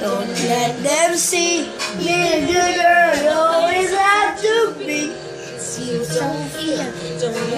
Don't let them see me good girl. Always have to be. You don't don't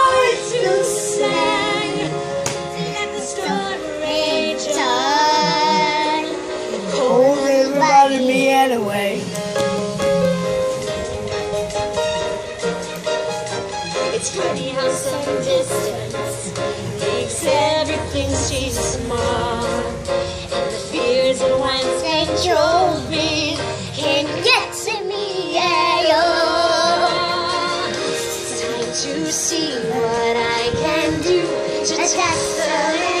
It's funny how some distance makes everything seem small. And the fears and once they drove me can get to me. Yeah, oh. It's time to see what I can do to test the